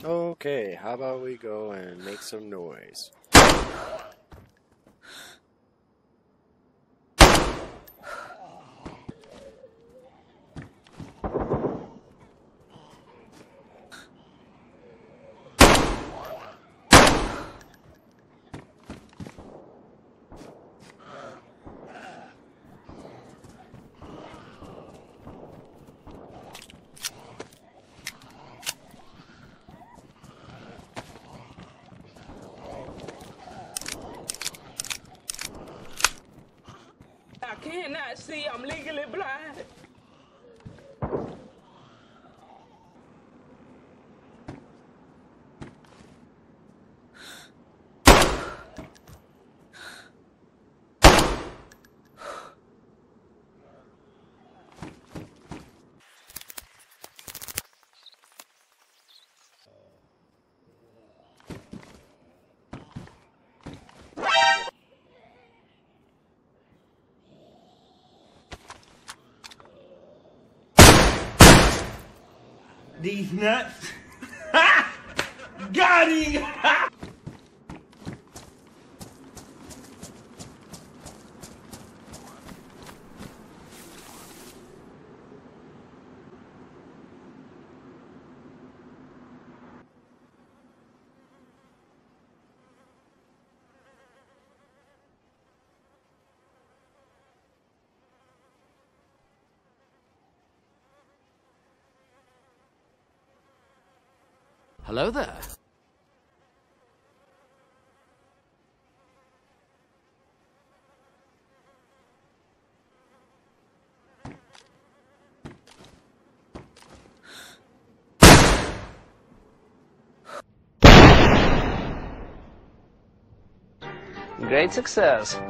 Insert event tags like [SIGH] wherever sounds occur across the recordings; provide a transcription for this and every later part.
Okay, how about we go and make some noise? Cannot see. I'm legally blind. These nuts. [LAUGHS] Got him! [LAUGHS] Hello there. Great success.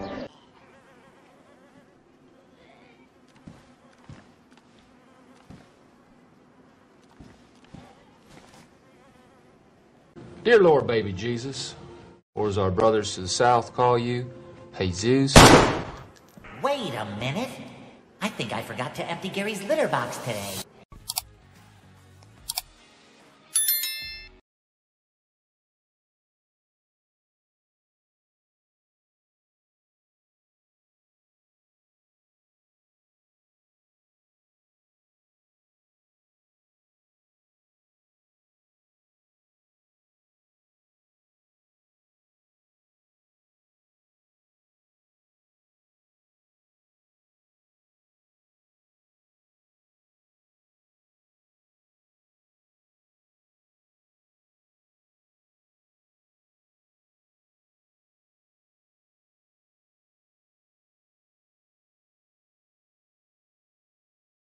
Dear Lord, baby Jesus, or as our brothers to the south call you, Jesus. Wait a minute. I think I forgot to empty Gary's litter box today.